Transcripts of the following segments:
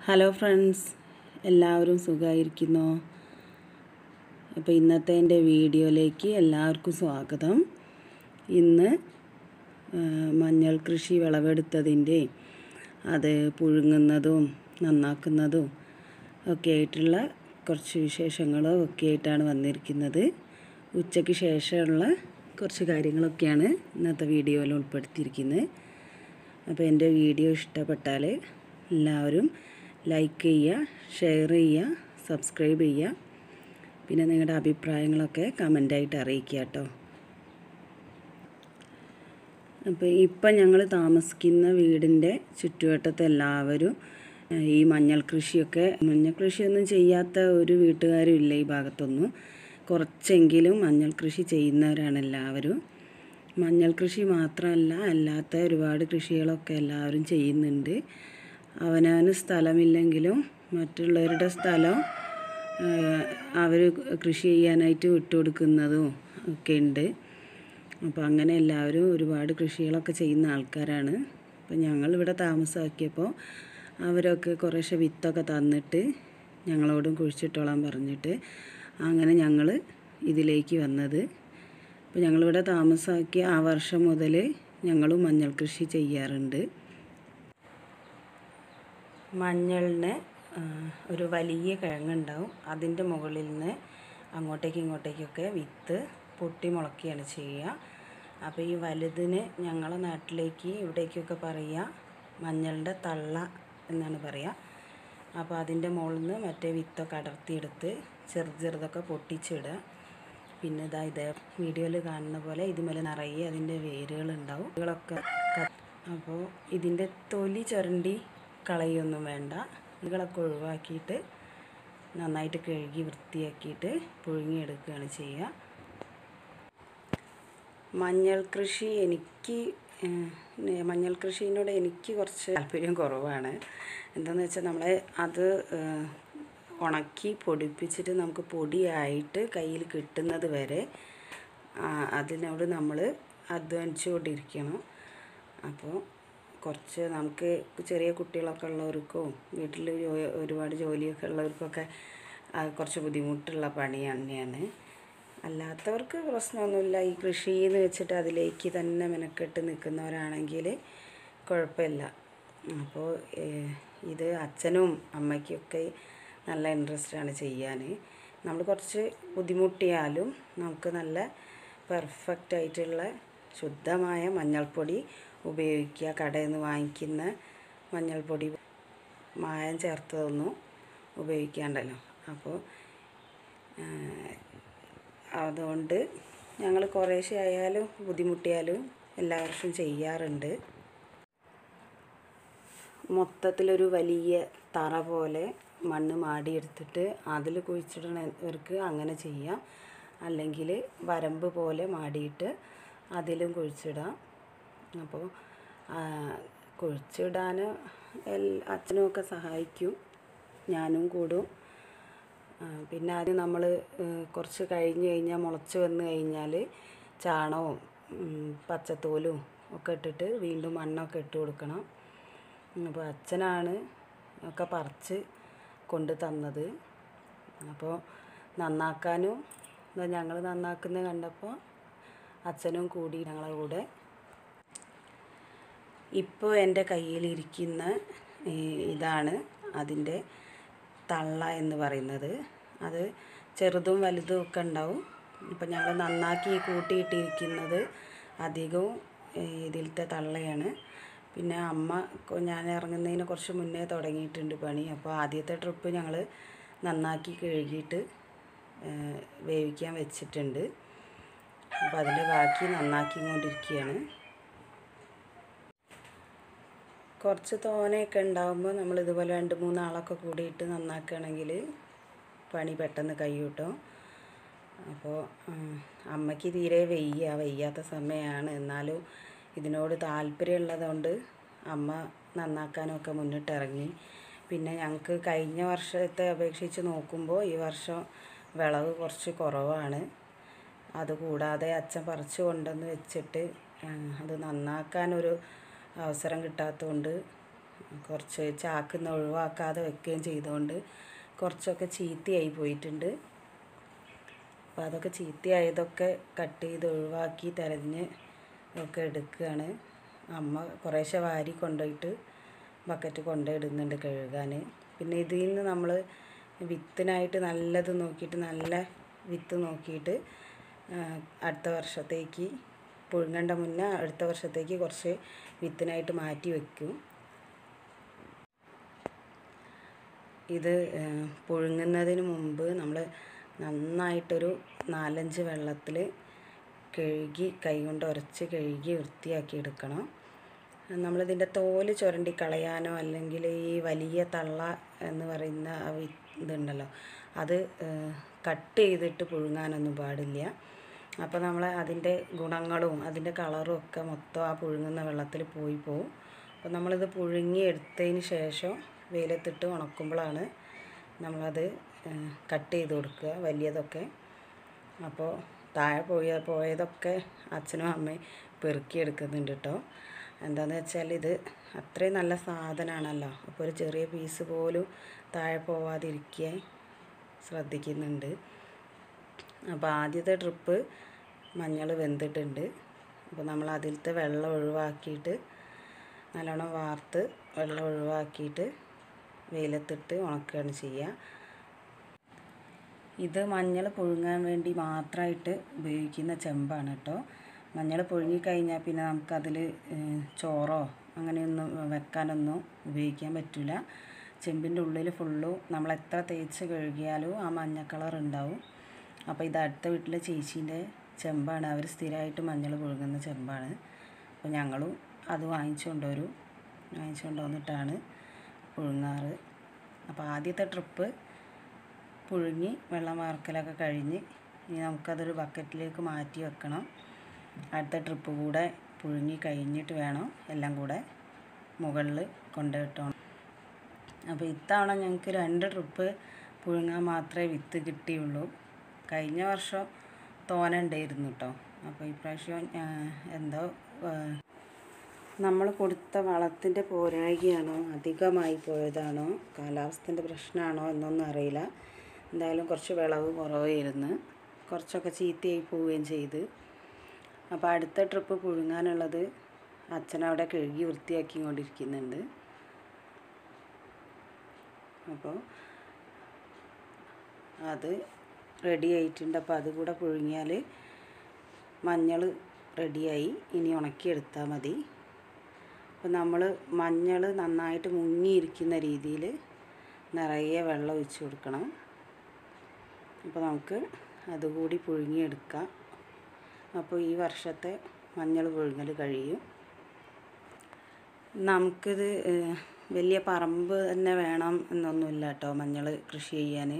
Hello friends എല്ലാവരും സുഖമായിരിക്കുന്നു അപ്പോൾ ഇന്നത്തെ എന്റെ വീഡിയോയിലേക്ക് എല്ലാവർക്കും സ്വാഗതം. ഇന്ന് മഞ്ഞൾ കൃഷി വിളവെടുത്തതിന്റെ അത് പുഴുങ്ങുന്നതും നന്നാക്കുന്നതും ഒക്കെ ആയിട്ടുള്ള കുറച്ച് വിശേഷങ്ങളും ഒക്കെ ആയിട്ടാണ് വന്നിരിക്കുന്നത്. ഉച്ചയ്ക്ക് ശേഷമുള്ള കുറച്ച് കാര്യങ്ങളൊക്കെയാണ് ഇന്നത്തെ വീഡിയോയിൽ ഉൾപ്പെടുത്തിയിരിക്കുന്നത്. അപ്പോൾ എന്റെ വീഡിയോ ഇഷ്ടപ്പെട്ടാൽ എല്ലാവരും ലൈക്ക് ചെയ്യുക ഷെയർ ചെയ്യുക സബ്സ്ക്രൈബ് ചെയ്യുക. പിന്നെ നിങ്ങളുടെ അഭിപ്രായങ്ങളൊക്കെ കമന്റായിട്ട് അറിയിക്കുക കേട്ടോ. അപ്പോൾ ഇപ്പം ഞങ്ങൾ താമസിക്കുന്ന വീടിന്റെ ചുറ്റുവട്ടത്ത് എല്ലാവരും ഈ മഞ്ഞൾ കൃഷിയൊക്കെ മഞ്ഞൾ കൃഷിയൊന്നും ചെയ്യാത്ത ഒരു വീട്ടുകാരും ഇല്ല ഈ ഭാഗത്തൊന്നും. കുറച്ചെങ്കിലും മഞ്ഞൾ കൃഷി ചെയ്യുന്നവരാണ് എല്ലാവരും. മഞ്ഞൾ കൃഷി മാത്രമല്ല അല്ലാത്ത ഒരുപാട് കൃഷികളൊക്കെ എല്ലാവരും ചെയ്യുന്നുണ്ട്. അവനവന് സ്ഥലമില്ലെങ്കിലും മറ്റുള്ളവരുടെ സ്ഥലം അവർ കൃഷി ചെയ്യാനായിട്ട് വിട്ടുകൊടുക്കുന്നതും ഒക്കെ ഉണ്ട്. അപ്പോൾ അങ്ങനെ എല്ലാവരും ഒരുപാട് കൃഷികളൊക്കെ ചെയ്യുന്ന ആൾക്കാരാണ്. അപ്പോൾ ഞങ്ങളിവിടെ താമസമാക്കിയപ്പോൾ അവരൊക്കെ കുറേശ്ശെ വിത്തൊക്കെ തന്നിട്ട് ഞങ്ങളോടും കുഴിച്ചിട്ടോളാൻ പറഞ്ഞിട്ട് അങ്ങനെ ഞങ്ങൾ ഇതിലേക്ക് വന്നത്. അപ്പോൾ ഞങ്ങളിവിടെ താമസമാക്കിയ ആ വർഷം മുതൽ ഞങ്ങളും മഞ്ഞൾ കൃഷി ചെയ്യാറുണ്ട്. മഞ്ഞളിന് ഒരു വലിയ കിഴങ്ങുണ്ടാവും. അതിന്റെ മുകളിൽ നിന്ന് അങ്ങോട്ടേക്കും ഇങ്ങോട്ടേക്കൊക്കെ വിത്ത് പൊട്ടി മുളയ്ക്കുകയാണ് ചെയ്യുക. അപ്പോൾ ഈ വലുതിന് ഞങ്ങളെ നാട്ടിലേക്ക് ഇവിടേക്കൊക്കെ പറയുക മഞ്ഞളിന്റെ തള്ള എന്നാണ് പറയുക. അപ്പോൾ അതിന്റെ മുകളിൽ നിന്ന് മറ്റേ വിത്തൊക്കെ അടർത്തിയെടുത്ത് ചെറു ചെറുതൊക്കെ പൊട്ടിച്ചിടുക. പിന്നെ ഇതാ ഇത് വീഡിയോയിൽ കാണുന്ന പോലെ ഇതുമേലെ നിറയെ അതിന്റെ വേരുകളുണ്ടാവും. അപ്പോൾ ഇതിന്റെ തൊലി ചുരണ്ടി കളയൊന്നും വേണ്ട. ഇതുകളൊക്കെ ഒഴിവാക്കിയിട്ട് നന്നായിട്ട് കഴുകി വൃത്തിയാക്കിയിട്ട് പുഴുങ്ങിയെടുക്കുകയാണ് ചെയ്യുക. മഞ്ഞൾ കൃഷി എനിക്ക് മഞ്ഞൾ കൃഷിനോട് എനിക്ക് കുറച്ച് താല്പര്യം കുറവാണ്. എന്താണെന്ന് വെച്ചാൽ നമ്മൾ അത് ഉണക്കി പൊടിപ്പിച്ചിട്ട് നമുക്ക് പൊടിയായിട്ട് കയ്യിൽ കിട്ടുന്നത് വരെ അതിനോട് നമ്മൾ അധ്വാനിച്ചുകൊണ്ടിരിക്കണം. അപ്പോൾ കുറച്ച് നമുക്ക് ചെറിയ കുട്ടികളൊക്കെ ഉള്ളവർക്കോ വീട്ടിൽ ഒരുപാട് ജോലിയൊക്കെ ഉള്ളവർക്കൊക്കെ കുറച്ച് ബുദ്ധിമുട്ടുള്ള പണി തന്നെയാണ്. അല്ലാത്തവർക്ക് പ്രശ്നമൊന്നുമില്ല. ഈ കൃഷി എന്ന് വെച്ചിട്ട് അതിലേക്ക് തന്നെ മെനക്കെട്ട് നിൽക്കുന്നവരാണെങ്കിൽ കുഴപ്പമില്ല. അപ്പോൾ ഇത് അച്ഛനും അമ്മയ്ക്കൊക്കെ നല്ല ഇൻട്രസ്റ്റാണ് ചെയ്യാൻ. നമ്മൾ കുറച്ച് ബുദ്ധിമുട്ടിയാലും നമുക്ക് നല്ല പെർഫെക്റ്റ് ആയിട്ടുള്ള ശുദ്ധമായ മഞ്ഞൾപ്പൊടി ഉപയോഗിക്കുക. കടയിൽ നിന്ന് വാങ്ങിക്കുന്ന മഞ്ഞൾപ്പൊടി മായം ചേർത്തതൊന്നും ഉപയോഗിക്കാണ്ടല്ലോ. അപ്പോൾ അതുകൊണ്ട് ഞങ്ങൾ കുറേശ്ശെ ആയാലും ബുദ്ധിമുട്ടിയാലും എല്ലാ വർഷവും ചെയ്യാറുണ്ട്. മൊത്തത്തിലൊരു വലിയ തറ പോലെ മണ്ണ് മാടിയെടുത്തിട്ട് അതിൽ കുഴിച്ചിടണവർക്ക് അങ്ങനെ ചെയ്യാം. അല്ലെങ്കിൽ വരമ്പ് പോലെ മാടിയിട്ട് അതിലും കുഴിച്ചിടാം. അപ്പോൾ കുഴിച്ചിടാൻ എൽ അച്ഛനും ഒക്കെ സഹായിക്കും. ഞാനും കൂടും. പിന്നെ ആദ്യം നമ്മൾ കുറച്ച് കഴിഞ്ഞ് കഴിഞ്ഞാൽ മുളച്ച് വന്ന് കഴിഞ്ഞാൽ ചാണകവും പച്ചത്തോലും ഒക്കെ ഇട്ടിട്ട് വീണ്ടും മണ്ണൊക്കെ ഇട്ട് കൊടുക്കണം. അപ്പോൾ അച്ഛനാണ് ഒക്കെ പറിച്ച് കൊണ്ട് തന്നത്. അപ്പോൾ നന്നാക്കാനും ഞങ്ങൾ നന്നാക്കുന്നത് കണ്ടപ്പോൾ അച്ഛനും കൂടി ഞങ്ങളെ കൂടെ ഇപ്പോൾ എന്റെ കയ്യിലിരിക്കുന്ന ഇതാണ് അതിന്റെ തള്ള എന്ന് പറയുന്നത്. അത് ചെറുതും വലുതും ഒക്കെ ഉണ്ടാവും. ഇപ്പം ഞങ്ങൾ നന്നാക്കി കൂട്ടിയിട്ടിരിക്കുന്നത് അധികവും ഇതിലത്തെ തള്ളയാണ്. പിന്നെ അമ്മ ഞാൻ ഇറങ്ങുന്നതിന് കുറച്ച് മുന്നേ തുടങ്ങിയിട്ടുണ്ട് പണി. അപ്പോൾ ആദ്യത്തെ ട്രിപ്പ് ഞങ്ങൾ നന്നാക്കി കഴുകിയിട്ട് വേവിക്കാൻ വെച്ചിട്ടുണ്ട്. അപ്പോൾ അതിന്റെ ബാക്കി നന്നാക്കിക്കൊണ്ടിരിക്കുകയാണ്. കുറച്ച് തോനെയൊക്കെ ഉണ്ടാകുമ്പോൾ നമ്മൾ ഇതുപോലെ രണ്ട് മൂന്നാളൊക്കെ കൂടിയിട്ട് നന്നാക്കുകയാണെങ്കിൽ പണി പെട്ടെന്ന് കഴിയൂട്ടോ അപ്പോൾ അമ്മയ്ക്ക് തീരെ വെയ്യ വയ്യാത്ത സമയമാണ് എന്നാലും ഇതിനോട് താല്പര്യമുള്ളതുകൊണ്ട് അമ്മ നന്നാക്കാനൊക്കെ മുന്നിട്ടിറങ്ങി. പിന്നെ ഞങ്ങൾക്ക് കഴിഞ്ഞ വർഷത്തെ അപേക്ഷിച്ച് നോക്കുമ്പോൾ ഈ വർഷം വിളവ് കുറച്ച് കുറവാണ്. അതുകൂടാതെ അച്ഛൻ പറിച്ചു കൊണ്ടുവന്ന് വെച്ചിട്ട് അത് നന്നാക്കാനൊരു അവസരം കിട്ടാത്തതുകൊണ്ട് കുറച്ച് ചാക്കുന്ന ഒഴിവാക്കാതെ വെക്കുകയും ചെയ്തുകൊണ്ട് കുറച്ചൊക്കെ ചീത്തയായി പോയിട്ടുണ്ട്. അപ്പോൾ അതൊക്കെ ചീത്തയായതൊക്കെ കട്ട് ചെയ്ത് ഒഴിവാക്കി തിരഞ്ഞ് ഒക്കെ എടുക്കുകയാണ് അമ്മ കുറേശ്ശെ വാരി കൊണ്ടുപോയിട്ട് ബക്കറ്റ് കൊണ്ടുപോയിടുന്നുണ്ട് കഴുകാൻ പിന്നെ ഇതിൽ നിന്ന് നമ്മൾ വിത്തിനായിട്ട് നല്ലത് നോക്കിയിട്ട് നല്ല വിത്ത് നോക്കിയിട്ട് അടുത്ത വർഷത്തേക്ക് പുഴുങ്ങേണ്ട മുന്നേ അടുത്ത വർഷത്തേക്ക് കുറച്ച് വിത്തിനായിട്ട് മാറ്റി വെക്കും. ഇത് പുഴുങ്ങുന്നതിന് മുമ്പ് നമ്മൾ നന്നായിട്ടൊരു നാലഞ്ച് വെള്ളത്തിൽ കഴുകി കൈകൊണ്ട് ഉരച്ച് കഴുകി വൃത്തിയാക്കി എടുക്കണം. നമ്മളിതിന്റെ തോൽ ചുരണ്ടി കളയാനോ അല്ലെങ്കിൽ ഈ വലിയ തള്ള എന്ന് പറയുന്ന ഇതുണ്ടല്ലോ അത് കട്ട് ചെയ്തിട്ട് പുഴുങ്ങാനൊന്നും പാടില്ല. അപ്പോൾ നമ്മൾ അതിന്റെ ഗുണങ്ങളും അതിന്റെ കളറും ഒക്കെ മൊത്തം ആ പുഴുങ്ങുന്ന വെള്ളത്തിൽ പോയി പോവും. അപ്പോൾ നമ്മളിത് പുഴുങ്ങി എടുത്തതിന് ശേഷം വെയിലത്തിട്ട് ഉണക്കുമ്പോഴാണ് നമ്മളത് കട്ട് ചെയ്ത് കൊടുക്കുക വലിയതൊക്കെ. അപ്പോൾ താഴെ പോയ പോയതൊക്കെ അച്ഛനും അമ്മയും പെറുക്കിയെടുക്കുന്നുണ്ട് കേട്ടോ എന്താണെന്ന് വെച്ചാൽ ഇത് അത്രയും നല്ല സാധനമാണല്ലോ അപ്പോൾ ഒരു ചെറിയ പീസ് പോലും താഴെ പോവാതിരിക്കാൻ ശ്രദ്ധിക്കുന്നുണ്ട്. അപ്പോൾ ആദ്യത്തെ ട്രിപ്പ് മഞ്ഞൾ വെന്തിട്ടുണ്ട്. അപ്പോൾ നമ്മൾ അതിലത്തെ വെള്ളം ഒഴിവാക്കിയിട്ട് നല്ലോണം വാർത്ത് വെള്ളം ഒഴിവാക്കിയിട്ട് വെയിലത്തിട്ട് ഉണക്കുകയാണ് ചെയ്യുക. ഇത് മഞ്ഞൾ പുഴുങ്ങാൻ വേണ്ടി മാത്രമായിട്ട് ഉപയോഗിക്കുന്ന ചെമ്പാണ് കേട്ടോ. മഞ്ഞൾ പുഴുങ്ങിക്കഴിഞ്ഞാൽ പിന്നെ നമുക്കതിൽ ചോറോ അങ്ങനെയൊന്നും വെക്കാനൊന്നും ഉപയോഗിക്കാൻ പറ്റില്ല. ചെമ്പിന്റെ ഉള്ളിൽ ഫുള്ളും നമ്മൾ എത്ര തേച്ച് കഴുകിയാലും ആ മഞ്ഞ കളർ ഉണ്ടാവും. അപ്പോൾ ഇത് അടുത്ത വീട്ടിലെ ചേച്ചീന്റെ ചെമ്പാണ്. അവർ സ്ഥിരമായിട്ട് മഞ്ഞൾ പുഴുങ്ങുന്ന ചെമ്പാണ്. അപ്പോൾ ഞങ്ങളും അത് വാങ്ങിച്ചുകൊണ്ടുവരും വാങ്ങിച്ചുകൊണ്ട് വന്നിട്ടാണ് പുഴുങ്ങാറ്. അപ്പോൾ ആദ്യത്തെ ട്രിപ്പ് പുഴുങ്ങി വെള്ളം വാർക്കലൊക്കെ കഴിഞ്ഞ് ഇനി നമുക്കതൊരു ബക്കറ്റിലേക്ക് മാറ്റി വെക്കണം. അടുത്ത ട്രിപ്പ് കൂടെ പുഴുങ്ങി കഴിഞ്ഞിട്ട് വേണം എല്ലാം കൂടെ മുകളിൽ കൊണ്ടുപോയിട്ടോണം. അപ്പോൾ ഇത്തവണ ഞങ്ങൾക്ക് രണ്ട് ട്രിപ്പ് പുഴുങ്ങാൻ മാത്രമേ വിത്ത് കിട്ടിയുള്ളൂ. കഴിഞ്ഞ വർഷം തോന ഉണ്ടായിരുന്നു കേട്ടോ അപ്പോൾ ഇപ്രാവശ്യം എന്തോ നമ്മൾ കൊടുത്ത വളത്തിന്റെ പോരായികയാണോ അധികമായി പോയതാണോ കാലാവസ്ഥന്റെ പ്രശ്നമാണോ എന്നൊന്നും അറിയില്ല. എന്തായാലും കുറച്ച് വിളവ് കുറവായിരുന്നു. കുറച്ചൊക്കെ ചീത്തയായി പോവുകയും ചെയ്ത്. അപ്പോൾ അടുത്ത ട്രിപ്പ് പുഴുങ്ങാനുള്ളത് അച്ഛനവിടെ കഴുകി വൃത്തിയാക്കി കൊണ്ടിരിക്കുന്നുണ്ട് അപ്പോൾ അത് റെഡി ആയിട്ടുണ്ട്. അപ്പോൾ അതുകൂടെ പുഴുങ്ങിയാൽ മഞ്ഞൾ റെഡിയായി ഇനി ഉണക്കിയെടുത്താൽ മതി. അപ്പോൾ നമ്മൾ മഞ്ഞൾ നന്നായിട്ട് മുങ്ങിയിരിക്കുന്ന രീതിയിൽ നിറയെ വെള്ളം ഒഴിച്ച് കൊടുക്കണം. അപ്പോൾ നമുക്ക് അതുകൂടി പുഴുങ്ങിയെടുക്കാം. അപ്പോൾ ഈ വർഷത്തെ മഞ്ഞൾ പുഴുങ്ങൽ കഴിയും. നമുക്കിത് വലിയ പറമ്പ് തന്നെ വേണം എന്നൊന്നുമില്ല കേട്ടോ മഞ്ഞൾ കൃഷി ചെയ്യാൻ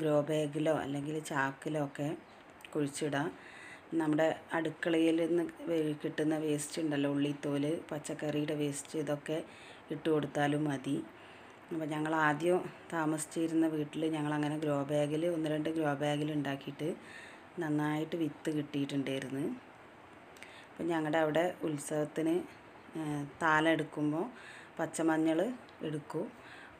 ഗ്രോ ബാഗിലോ അല്ലെങ്കിൽ ചാക്കിലോ ഒക്കെ കുഴിച്ചിടാം. നമ്മുടെ അടുക്കളയിൽ നിന്ന് കിട്ടുന്ന വേസ്റ്റ് ഉണ്ടല്ലോ ഉള്ളിത്തോൽ പച്ചക്കറിയുടെ വേസ്റ്റ് ഇതൊക്കെ ഇട്ട് കൊടുത്താലും മതി. അപ്പോൾ ഞങ്ങൾ ആദ്യം താമസിച്ചിരുന്ന വീട്ടിൽ ഞങ്ങൾ അങ്ങനെ ഗ്രോ ബാഗിൽ ഒന്ന് രണ്ട് ഗ്രോ ബാഗിൽ ഉണ്ടാക്കിയിട്ട് നന്നായിട്ട് വിത്ത് കിട്ടിയിട്ടുണ്ടായിരുന്നു. അപ്പം ഞങ്ങളുടെ അവിടെ ഉത്സവത്തിന് താലെടുക്കുമ്പോൾ പച്ചമഞ്ഞൾ എടുക്കും.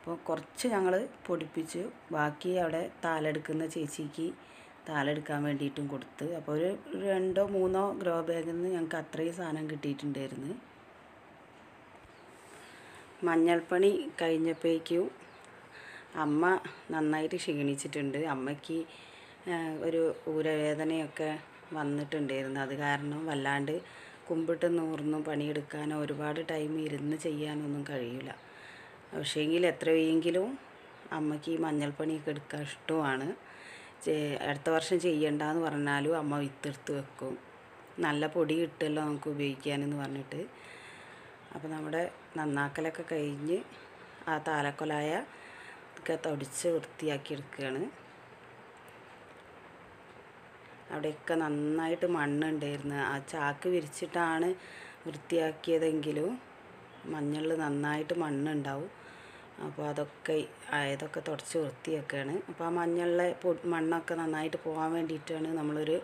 അപ്പോൾ കുറച്ച് ഞങ്ങൾ പൊടിപ്പിച്ച് ബാക്കി അവിടെ താലെടുക്കുന്ന ചേച്ചിക്ക് താലെടുക്കാൻ വേണ്ടിയിട്ടും കൊടുത്ത്. അപ്പോൾ ഒരു രണ്ടോ മൂന്നോ ഗ്രോ ബാഗിൽ നിന്ന് ഞങ്ങൾക്ക് അത്രയും സാധനം കിട്ടിയിട്ടുണ്ടായിരുന്നു. മഞ്ഞൾപ്പണി കഴിഞ്ഞപ്പോഴേക്കും അമ്മ നന്നായിട്ട് ക്ഷീണിച്ചിട്ടുണ്ട്. അമ്മയ്ക്ക് ഒരു ഊരവേദനയൊക്കെ വന്നിട്ടുണ്ടായിരുന്നു. അത് കാരണം വല്ലാണ്ട് കുമ്പിട്ട് നൂർന്നും പണിയെടുക്കാനോ ഒരുപാട് ടൈം ഇരുന്ന് ചെയ്യാനൊന്നും കഴിയില്ല. പക്ഷേങ്കിൽ എത്രയെങ്കിലും അമ്മയ്ക്ക് ഈ മഞ്ഞൾപ്പണിയൊക്കെ എടുക്കാൻ ഇഷ്ടമാണ്. അടുത്ത വർഷം ചെയ്യണ്ടെന്ന് പറഞ്ഞാലും അമ്മ വിത്തെടുത്ത് വെക്കും. നല്ല പൊടി കിട്ടുമല്ലോ നമുക്ക് ഉപയോഗിക്കാനെന്ന് പറഞ്ഞിട്ട്. അപ്പോൾ നമ്മുടെ നന്നാക്കലൊക്കെ കഴിഞ്ഞ് ആ താലക്കൊലായ ഒക്കെ തൊടിച്ച് വൃത്തിയാക്കി എടുക്കുകയാണ്. അവിടെയൊക്കെ നന്നായിട്ട് മണ്ണുണ്ടായിരുന്നു. ആ ചാക്ക് വിരിച്ചിട്ടാണ് വൃത്തിയാക്കിയതെങ്കിലും മഞ്ഞളിൽ നന്നായിട്ട് മണ്ണുണ്ടാവും. അപ്പോൾ അതൊക്കെ ആയതൊക്കെ തുടച്ച് വൃത്തിയാക്കുകയാണ് അപ്പോൾ ആ മഞ്ഞളിലെ പൊ മണ്ണൊക്കെ നന്നായിട്ട് പോകാൻ വേണ്ടിയിട്ടാണ് നമ്മളൊരു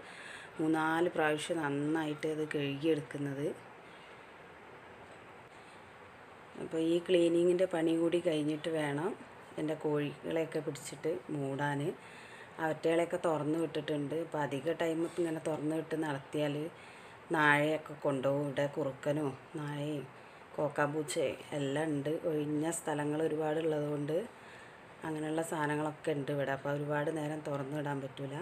മൂന്നാൽ പ്രാവശ്യം നന്നായിട്ട് അത് കഴുകിയെടുക്കുന്നത്. അപ്പോൾ ഈ ക്ലീനിങ്ങിന്റെ പണി കൂടി കഴിഞ്ഞിട്ട് വേണം എന്റെ കോഴികളെയൊക്കെ പിടിച്ചിട്ട് മൂടാൻ. അവറ്റകളെയൊക്കെ തുറന്ന് വിട്ടിട്ടുണ്ട്. അപ്പോൾ അധിക ടൈം ഇങ്ങനെ തുറന്ന് വിട്ട് നടത്തിയാൽ നാഴയൊക്കെ കൊണ്ടുപോകും ഇവിടെ കുറുക്കനോ നായയും. കോക്കാമ്പൂച്ചയും എല്ലാം ഉണ്ട്. ഒഴിഞ്ഞ സ്ഥലങ്ങൾ ഒരുപാടുള്ളത് കൊണ്ട് അങ്ങനെയുള്ള സാധനങ്ങളൊക്കെ ഉണ്ട് ഇവിടെ. അപ്പോൾ ഒരുപാട് നേരം തുറന്നു വിടാൻ പറ്റില്ല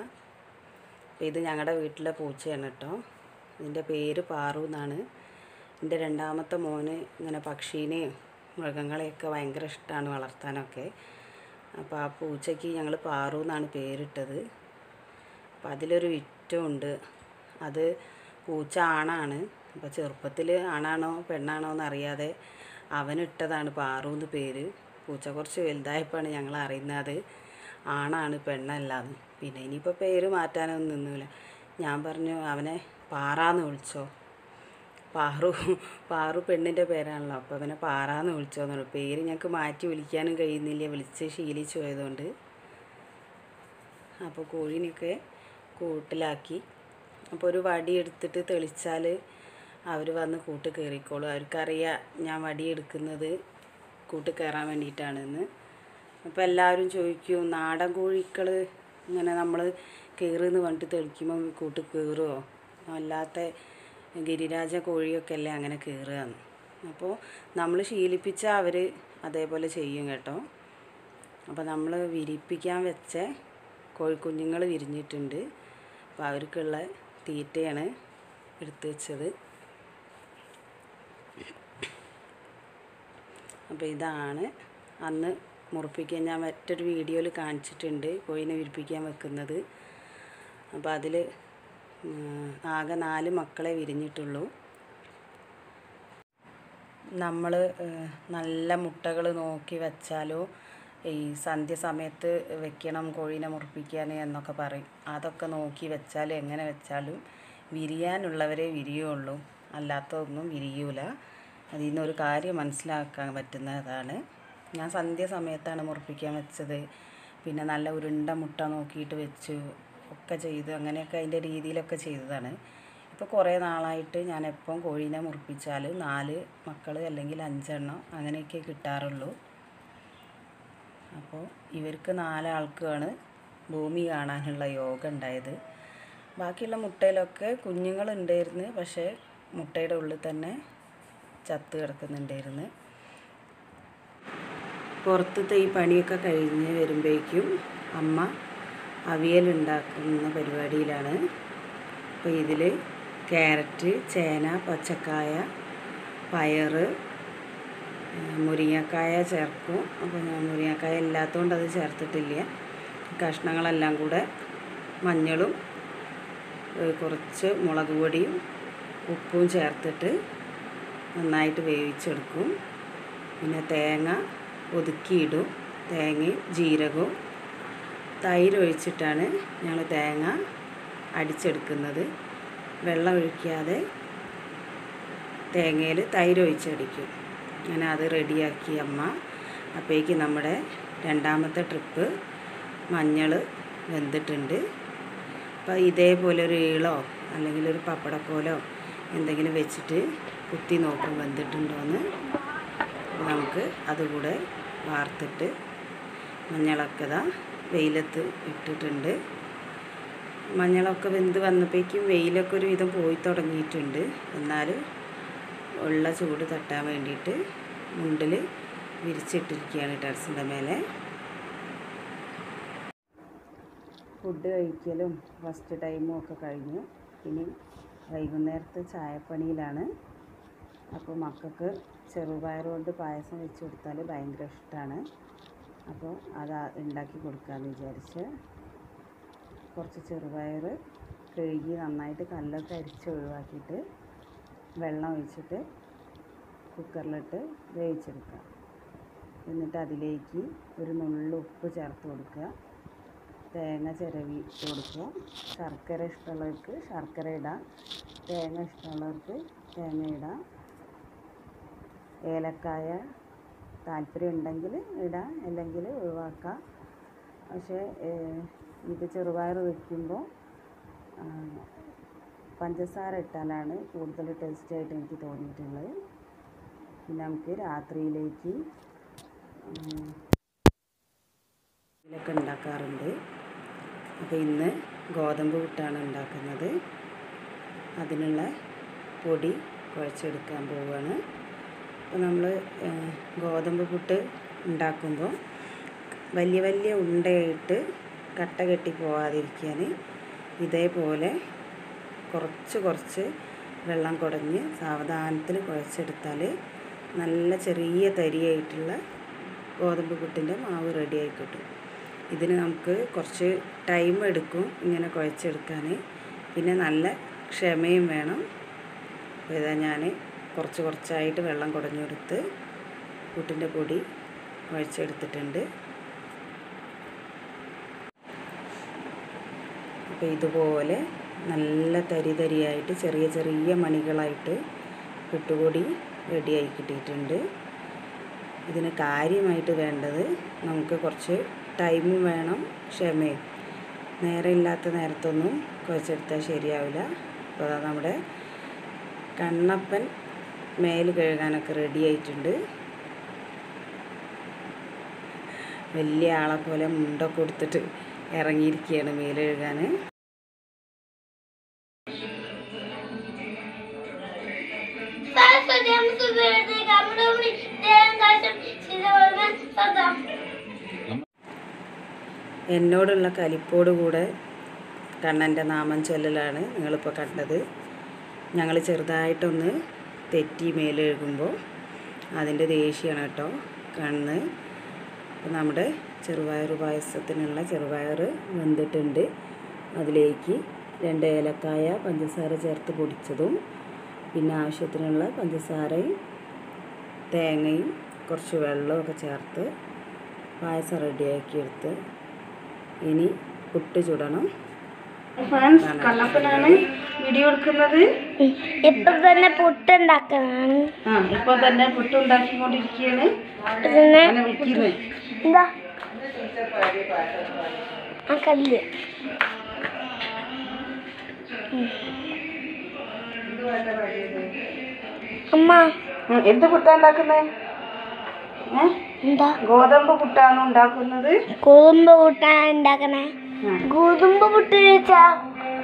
അപ്പോൾ ഇത് ഞങ്ങളുടെ വീട്ടിലെ പൂച്ചയാണ് കേട്ടോ. ഇതിന്റെ പേര് പാറു എന്നാണ്. എന്റെ രണ്ടാമത്തെ മോന് ഇങ്ങനെ പക്ഷീനെയും മൃഗങ്ങളെയൊക്കെ ഭയങ്കര ഇഷ്ടമാണ് വളർത്താനൊക്കെ. അപ്പോൾ ആ പൂച്ചയ്ക്ക് ഞങ്ങൾ പാറു എന്നാണ് പേരിട്ടത്. അപ്പോൾ അതിലൊരു വിറ്റമുണ്ട്. അത് പൂച്ച ആണാണ്. അപ്പോൾ ചെറുപ്പത്തിൽ ആണാണോ പെണ്ണാണോ എന്നറിയാതെ അവനിട്ടതാണ് പാറു എന്ന് പേര്. പൂച്ച കുറച്ച് വലുതായപ്പോഴാണ് ഞങ്ങൾ അറിയുന്നത് ആണാണ് പെണ്ണല്ലാന്ന്. പിന്നെ ഇനിയിപ്പോൾ പേര് മാറ്റാനൊന്നും നിന്നില്ല ഞാൻ പറഞ്ഞു അവനെ പാറാന്ന് വിളിച്ചോ. പാറു പാറു പെണ്ണിന്റെ പേരാണല്ലോ. അപ്പോൾ അവനെ പാറാന്ന് വിളിച്ചോ എന്നുള്ളു പേര് ഞങ്ങൾക്ക് മാറ്റി വിളിക്കാനും കഴിയുന്നില്ല. വിളിച്ച് ശീലിച്ചു പോയതുകൊണ്ട്. അപ്പോൾ കോഴിനെയൊക്കെ കൂട്ടിലാക്കി. അപ്പോൾ ഒരു വടി എടുത്തിട്ട് തെളിച്ചാൽ അവർ വന്ന് കൂട്ട് കയറിക്കോളും അവർക്കറിയാം ഞാൻ വടിയെടുക്കുന്നത് കൂട്ട് കയറാൻ വേണ്ടിയിട്ടാണെന്ന്. അപ്പോൾ എല്ലാവരും ചോദിക്കും നാടൻ കോഴിക്കൾ ഇങ്ങനെ നമ്മൾ കയറുന്ന് പറഞ്ഞിട്ട് തെളിക്കുമ്പോൾ കൂട്ട് കയറുമോ അല്ലാത്ത ഗിരിരാജ കോഴിയൊക്കെ അല്ലേ അങ്ങനെ കയറുകയെന്ന് അപ്പോൾ നമ്മൾ ശീലിപ്പിച്ചാൽ അവർ അതേപോലെ ചെയ്യും കേട്ടോ. അപ്പോൾ നമ്മൾ വിരിപ്പിക്കാൻ വെച്ച കോഴിക്കുഞ്ഞുങ്ങൾ വിരിഞ്ഞിട്ടുണ്ട്. അപ്പോൾ അവർക്കുള്ള തീറ്റയാണ് എടുത്തു വെച്ചത്. അപ്പോൾ ഇതാണ്. അന്ന് മുറിപ്പിക്കാൻ ഞാൻ മറ്റൊരു വീഡിയോയിൽ കാണിച്ചിട്ടുണ്ട്. കോഴിനെ വിരിപ്പിക്കാൻ വെക്കുന്നത്. അപ്പോൾ അതിൽ ആകെ നാല് മക്കളെ വിരിഞ്ഞിട്ടുള്ളൂ. നമ്മൾ നല്ല മുട്ടകൾ നോക്കി വെച്ചാലോ ഈ സന്ധ്യ സമയത്ത് വെക്കണം കോഴീനെ മുറിപ്പിക്കാൻ എന്നൊക്കെ പറയും. അതൊക്കെ നോക്കി വെച്ചാൽ എങ്ങനെ വെച്ചാലും വിരിയാനുള്ളവരെ വിരിയുള്ളൂ. അല്ലാത്തതൊന്നും വിരിയൂല. അതിൽ നിന്നൊരു കാര്യം മനസ്സിലാക്കാൻ പറ്റുന്നതാണ്. ഞാൻ സന്ധ്യ സമയത്താണ് മുറിപ്പിക്കാൻ വെച്ചത്. പിന്നെ നല്ല ഉരുണ്ട മുട്ട നോക്കിയിട്ട് വെച്ചു. ഒക്കെ ചെയ്തു. അങ്ങനെയൊക്കെ അതിന്റെ രീതിയിലൊക്കെ ചെയ്തതാണ്. ഇപ്പോൾ കുറേ നാളായിട്ട് ഞാൻ എപ്പം കോഴീനെ മുറിപ്പിച്ചാൽ നാല് മക്കൾ അല്ലെങ്കിൽ അഞ്ചെണ്ണം അങ്ങനെയൊക്കെ കിട്ടാറുള്ളൂ. അപ്പോൾ ഇവർക്ക് നാലാൾക്കാണ് ഭൂമി കാണാനുള്ള യോഗം ഉണ്ടായത്. ബാക്കിയുള്ള മുട്ടയിലൊക്കെ കുഞ്ഞുങ്ങളുണ്ടായിരുന്നു. പക്ഷേ മുട്ടയുടെ ഉള്ളിൽ തന്നെ ചത്ത് കിടക്കുന്നുണ്ടായിരുന്നു. പുറത്തത്തെ ഈ പണിയൊക്കെ കഴിഞ്ഞ് വരുമ്പോഴേക്കും അമ്മ അവിയലുണ്ടാക്കുന്ന പരിപാടിയിലാണ്. അപ്പോൾ ഇതിൽ ക്യാരറ്റ് ചേന പച്ചക്കായ പയറ് മുരിങ്ങക്കായ ചേർക്കും. അപ്പോൾ ഞാൻ മുരിങ്ങക്കായ ഇല്ലാത്തതുകൊണ്ട് അത് ചേർത്തിട്ടില്ല. കഷ്ണങ്ങളെല്ലാം കൂടെ മഞ്ഞളും കുറച്ച് മുളക് പൊടിയും ഉപ്പും ചേർത്തിട്ട് നന്നായിട്ട് വേവിച്ചെടുക്കും. പിന്നെ തേങ്ങ ഒതുക്കിയിടും. തേങ്ങയും ജീരകവും. തൈര് ഒഴിച്ചിട്ടാണ് ഞങ്ങൾ തേങ്ങ അടിച്ചെടുക്കുന്നത്. വെള്ളം ഒഴിക്കാതെ തേങ്ങയിൽ തൈര് ഒഴിച്ചടിക്കും അങ്ങനെ അത് റെഡിയാക്കി അമ്മ. അപ്പോഴേക്ക് നമ്മുടെ രണ്ടാമത്തെ ട്രിപ്പ് മഞ്ഞൾ വെന്തിട്ടുണ്ട്. അപ്പോൾ ഇതേപോലെ ഒരു ഈളോ അല്ലെങ്കിൽ ഒരു പപ്പടക്കോലോ എന്തെങ്കിലും വെച്ചിട്ട് കുത്തി നോക്കും വെന്തിട്ടുണ്ടോയെന്ന് നമുക്ക് അതുകൂടെ വാർത്തിട്ട് മഞ്ഞളൊക്കെ ഇതാ വെയിലത്ത് ഇട്ടിട്ടുണ്ട്. മഞ്ഞളൊക്കെ വെന്ത് വന്നപ്പോഴേക്കും വെയിലൊക്കെ ഒരു വിധം പോയി തുടങ്ങിയിട്ടുണ്ട്. എന്നാലും ഉള്ള ചൂട് തട്ടാൻ വേണ്ടിയിട്ട് മുണ്ടിൽ വിരിച്ചിട്ടിരിക്കുകയാണ് ടെറസിന്റെ മേലെ. ഫുഡ് കഴിക്കലും ഫസ്റ്റ് ടൈമും ഒക്കെ കഴിഞ്ഞു. ഇനി വൈകുന്നേരത്തെ ചായപ്പണിയിലാണ്. അപ്പോൾ മക്കൾക്ക് ചെറുപയർ കൊണ്ട് പായസം വെച്ച് കൊടുത്താൽ ഭയങ്കര ഇഷ്ടമാണ് അപ്പോൾ അത് ഉണ്ടാക്കി കൊടുക്കാമെന്ന് വിചാരിച്ച് കുറച്ച് ചെറുപയർ കഴുകി നന്നായിട്ട് കല്ലൊക്കെ അരിച്ച് ഒഴിവാക്കിയിട്ട് വെള്ളം ഒഴിച്ചിട്ട് കുക്കറിലിട്ട് വേവിച്ചെടുക്കുക. എന്നിട്ട് അതിലേക്ക് ഒരു നുള്ളു ഉപ്പ് ചേർത്ത് കൊടുക്കുക. തേങ്ങ ചിരവി കൊടുക്കുക. ശർക്കര ഇഷ്ടമുള്ളവർക്ക് ശർക്കര ഇടാം. തേങ്ങ ഇഷ്ടമുള്ളവർക്ക് തേങ്ങ ഇടാം. ഏലക്കായ താല്പര്യം ഉണ്ടെങ്കിൽ ഇടാം അല്ലെങ്കിൽ ഒഴിവാക്കാം. പക്ഷേ ഇത് ചെറുപയർ വയ്ക്കുമ്പോൾ പഞ്ചസാര ഇട്ടാലാണ് കൂടുതൽ ടേസ്റ്റായിട്ട് എനിക്ക് തോന്നിയിട്ടുള്ളത്. പിന്നെ നമുക്ക് രാത്രിയിലേക്ക് ഇതിലൊക്കെ ഉണ്ടാക്കാറുണ്ട്. അപ്പോൾ ഇന്ന് ഗോതമ്പ് വിട്ടാണ് ഉണ്ടാക്കുന്നത്. അതിനുള്ള പൊടി കുഴച്ചെടുക്കാൻ പോവുകയാണ്. നമ്മൾ ഗോതമ്പ് പുട്ട് ഉണ്ടാക്കുമ്പോൾ വലിയ വലിയ ഉണ്ടയായിട്ട് കട്ട കെട്ടി പോവാതിരിക്കാൻ ഇതേപോലെ കുറച്ച് കുറച്ച് വെള്ളം കുടഞ്ഞ് സാവധാനത്തിൽ കുഴച്ചെടുത്താൽ നല്ല ചെറിയ തരിയായിട്ടുള്ള ഗോതമ്പ് പുട്ടിന്റെ മാവ് റെഡി കിട്ടും. ഇതിന് നമുക്ക് കുറച്ച് ടൈം എടുക്കും ഇങ്ങനെ കുഴച്ചെടുക്കാൻ പിന്നെ നല്ല ക്ഷമയും വേണം. ഇതാ ഞാൻ കുറച്ച് കുറച്ചായിട്ട് വെള്ളം കുടഞ്ഞെടുത്ത് പുട്ടിന്റെ പൊടി കുഴച്ചെടുത്തിട്ടുണ്ട് അപ്പോൾ ഇതുപോലെ നല്ല തരി തരിയായിട്ട് ചെറിയ ചെറിയ മണികളായിട്ട് പുട്ടുപൊടി റെഡിയായി കിട്ടിയിട്ടുണ്ട്. ഇതിന് കാര്യമായിട്ട് വേണ്ടത് നമുക്ക് കുറച്ച് ടൈമും വേണം ക്ഷമയും നേരെ ഇല്ലാത്ത നേരത്തൊന്നും കുഴച്ചെടുത്താൽ ശരിയാവില്ല. അപ്പോൾ അതാ നമ്മുടെ കണ്ണപ്പൻ മേൽ കഴുകാനൊക്കെ റെഡി ആയിട്ടുണ്ട് വലിയ ആളെ പോലെ മുണ്ടൊക്കെ കൊടുത്തിട്ട് ഇറങ്ങിയിരിക്കുകയാണ് മേൽ കഴുകാൻ. എന്നോടുള്ള കലിപ്പോട് കൂടെ കണ്ണന്റെ നാമം ചൊല്ലലാണ് നിങ്ങളിപ്പോൾ കണ്ടത് ഞങ്ങൾ ചെറുതായിട്ടൊന്ന് തെറ്റി മേലെഴുകുമ്പോൾ അതിന്റെ ദേഷ്യമാണ് കേട്ടോ. കണ്ണ് അപ്പോൾ നമ്മുടെ ചെറുപയർ പായസത്തിനുള്ള ചെറുപയർ വെന്തിട്ടുണ്ട്. അതിലേക്ക് രണ്ട് ഏലക്കായ പഞ്ചസാര ചേർത്ത് പൊടിച്ചതും പിന്നെ ആവശ്യത്തിനുള്ള പഞ്ചസാരയും തേങ്ങയും കുറച്ച് വെള്ളമൊക്കെ ചേർത്ത് പായസം റെഡിയാക്കിയെടുത്ത് ഇനി പുട്ട് ചുടണം. ഫ്രണ്ട്സ് കള്ളപ്പനാണ് വീഡിയോ എടുക്കുന്നത്. ഇപ്പൊ തന്നെ പുട്ടുണ്ടാക്കാനാണ് ആ ഇപ്പൊ തന്നെ പുട്ടുണ്ടാക്കിക്കൊണ്ടിരിക്കുകയാണ്. അങ്ങനെ വിളിക്കുന്നത് എന്താ? ആ കല്ല്. അമ്മ. എന്ത് പുട്ടാ ഉണ്ടാക്കുന്നത് ഏ? എന്താ? ഗോതമ്പ് പുട്ടാണ് ഉണ്ടാക്കുന്നത്? ഗോതമ്പ് പുട്ടാണ് ഉണ്ടാക്കണേ. ഗോതമ്പ് പൊട്ടിച്ച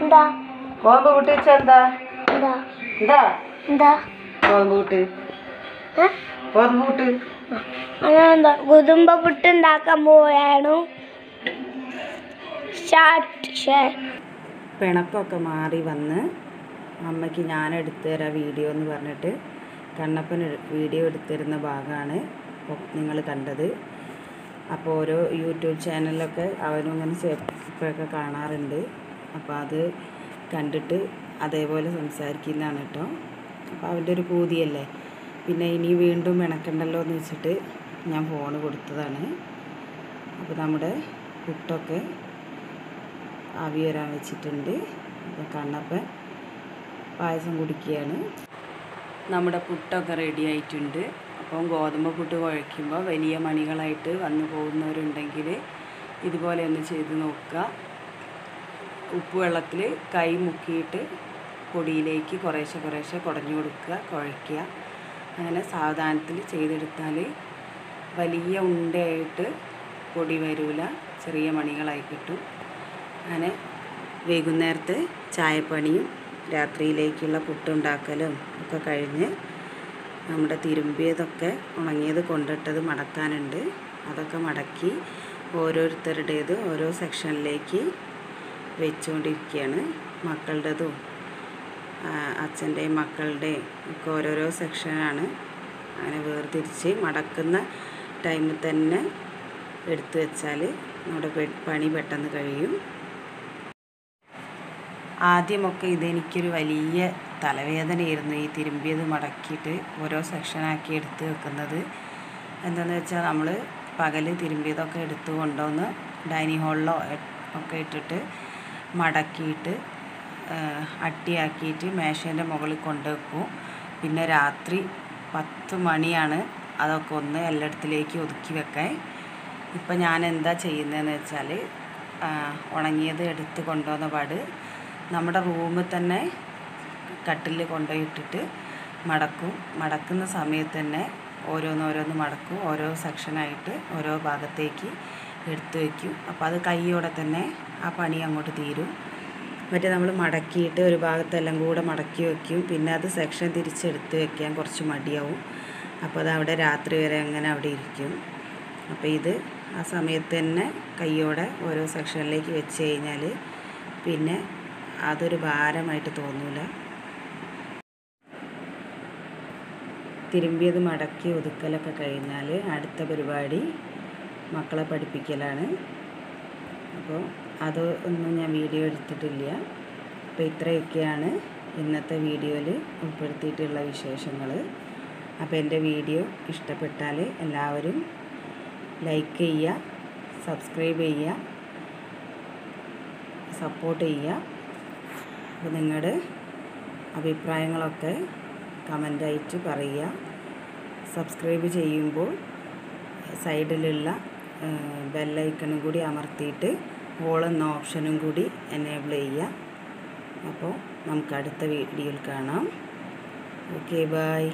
എന്താ? ഗോതമ്പ് പൊട്ടിച്ച എന്താ? എന്താ? എന്താ? എന്താ? ഗോതമ്പ് പൊട്ട്? ഗോതമ്പ് പൊട്ട്. അങ്ങനെന്താ ഗോതമ്പ് പുട്ട് ഉണ്ടാക്കാൻ പോയാണ് പിണക്കമൊക്കെ മാറി വന്ന് അമ്മയ്ക്ക് ഞാൻ എടുത്തു തരാം വീഡിയോ എന്ന് പറഞ്ഞിട്ട് കണ്ണപ്പൻ വീഡിയോ എടുത്തിരുന്ന ഭാഗമാണ്. നിങ്ങൾ കണ്ടത്. അപ്പോൾ ഓരോ യൂട്യൂബ് ചാനലിലൊക്കെ അവനും ഇങ്ങനെ ഇപ്പോഴൊക്കെ കാണാറുണ്ട്. അപ്പോൾ അത് കണ്ടിട്ട് അതേപോലെ സംസാരിക്കുന്നതാണ് കേട്ടോ. അപ്പോൾ അവന്റെ ഒരു പൂതിയല്ലേ. പിന്നെ ഇനി വീണ്ടും മെണക്കണ്ടല്ലോ എന്ന് വെച്ചിട്ട് ഞാൻ ഫോൺ കൊടുത്തതാണ്. അപ്പോൾ നമ്മുടെ കുട്ടൊക്കെ ആവി വരാൻ വെച്ചിട്ടുണ്ട്. അപ്പോൾ കണ്ണപ്പൻ പായസം കുടിക്കുകയാണ്. നമ്മുടെ പുട്ടൊക്കെ റെഡി ആയിട്ടുണ്ട്. അപ്പം ഗോതമ്പ് പുട്ട് കുഴയ്ക്കുമ്പോൾ വലിയ മണികളായിട്ട് വന്നു പോകുന്നവരുണ്ടെങ്കിൽ ഇതുപോലെ ഒന്ന് ചെയ്ത് നോക്കുക. ഉപ്പ് വെള്ളത്തിൽ കൈ മുക്കിയിട്ട് പൊടിയിലേക്ക് കുറേശ്ശെ കുറേശ്ശെ കുടഞ്ഞു കൊടുക്കുക കുഴയ്ക്കുക. അങ്ങനെ സാവധാനത്തിൽ ചെയ്തെടുത്താൽ വലിയ ഉണ്ടയായിട്ട് പൊടി വരൂല ചെറിയ മണികളായി കിട്ടും. അങ്ങനെ വൈകുന്നേരത്തെ ചായപ്പണിയും രാത്രിയിലേക്കുള്ള പുട്ടുണ്ടാക്കലും ഒക്കെ കഴിഞ്ഞ് നമ്മുടെ തിരുമ്പിയതൊക്കെ ഉണങ്ങിയത് കൊണ്ടിട്ടത് മടക്കാനുണ്ട്. അതൊക്കെ മടക്കി ഓരോരുത്തരുടേത് ഓരോ സെക്ഷനിലേക്ക് വെച്ചുകൊണ്ടിരിക്കുകയാണ് മക്കളുടേതും. അച്ഛന്റെയും മക്കളുടെയും ഒക്കെ ഓരോരോ സെക്ഷനാണ് അങ്ങനെ വേർതിരിച്ച് മടക്കുന്ന ടൈമിൽ തന്നെ എടുത്തു വെച്ചാൽ നമ്മുടെ പണി പെട്ടെന്ന് കഴിയും. ആദ്യമൊക്കെ ഇതെനിക്കൊരു വലിയ തലവേദനയായിരുന്നു ഈ തിരുമ്പിയത് മടക്കിയിട്ട് ഓരോ സെക്ഷനാക്കി എടുത്ത് വെക്കുന്നത്. എന്താണെന്ന് വെച്ചാൽ നമ്മൾ പകൽ തിരുമ്പിയതൊക്കെ എടുത്ത് കൊണ്ടുവന്ന് ഡൈനിങ് ഹാളിലോ ഒക്കെ ഇട്ടിട്ട് മടക്കിയിട്ട് അട്ടിയാക്കിയിട്ട് മേശേന്റെ മുകളിൽ കൊണ്ടുവെക്കും പിന്നെ രാത്രി പത്ത് മണിയാണ് അതൊക്കെ ഒന്ന് എല്ലായിടത്തിലേക്ക് ഒതുക്കി വെക്കാൻ. ഇപ്പം ഞാൻ എന്താ ചെയ്യുന്നതെന്ന് വെച്ചാൽ ഉണങ്ങിയത് എടുത്ത് കൊണ്ടുവന്ന പാട് നമ്മുടെ റൂമിൽ തന്നെ കട്ടിൽ കൊണ്ടുപോയി ഇട്ടിട്ട് മടക്കും. മടക്കുന്ന സമയത്ത് തന്നെ ഓരോന്നോരോന്ന് മടക്കും. ഓരോ സെക്ഷനായിട്ട് ഓരോ ഭാഗത്തേക്ക് എടുത്തു വയ്ക്കും അപ്പോൾ അത് കൈയോടെ തന്നെ ആ പണി അങ്ങോട്ട് തീരും. മറ്റേ നമ്മൾ മടക്കിയിട്ട് ഒരു ഭാഗത്തെല്ലാം കൂടെ മടക്കി വയ്ക്കും പിന്നെ അത് സെക്ഷൻ തിരിച്ചെടുത്ത് വയ്ക്കാൻ കുറച്ച് മടിയാവും. അപ്പോൾ അത് അവിടെ രാത്രി വരെ അങ്ങനെ അവിടെ ഇരിക്കും. അപ്പോൾ ഇത് ആ സമയത്ത് തന്നെ കൈയോടെ ഓരോ സെക്ഷനിലേക്ക് വെച്ച് കഴിഞ്ഞാൽ പിന്നെ അതൊരു ഭാരമായിട്ട് തോന്നില്ല തിരുമ്പിയത് മടക്കി ഒതുക്കലൊക്കെ കഴിഞ്ഞാൽ അടുത്ത പരിപാടി മക്കളെ പഠിപ്പിക്കലാണ്. അപ്പോൾ അത് ഒന്നും ഞാൻ വീഡിയോ എടുത്തിട്ടില്ല. അപ്പോൾ ഇത്രയൊക്കെയാണ് ഇന്നത്തെ വീഡിയോയിൽ ഉൾപ്പെടുത്തിയിട്ടുള്ള വിശേഷങ്ങൾ അപ്പോൾ എന്റെ വീഡിയോ ഇഷ്ടപ്പെട്ടാൽ എല്ലാവരും ലൈക്ക് ചെയ്യുക സബ്സ്ക്രൈബ് ചെയ്യുക സപ്പോർട്ട് ചെയ്യുക. അപ്പോൾ നിങ്ങളുടെ അഭിപ്രായങ്ങളൊക്കെ കമന്റായിട്ട് പറയുക. സബ്സ്ക്രൈബ് ചെയ്യുമ്പോൾ സൈഡിലുള്ള ബെല്ലൈക്കണും കൂടി അമർത്തിയിട്ട് ഓൾ എന്ന ഓപ്ഷനും കൂടി എനേബിൾ ചെയ്യുക. അപ്പോൾ നമുക്ക് അടുത്ത വീഡിയോയിൽ കാണാം. Okay bye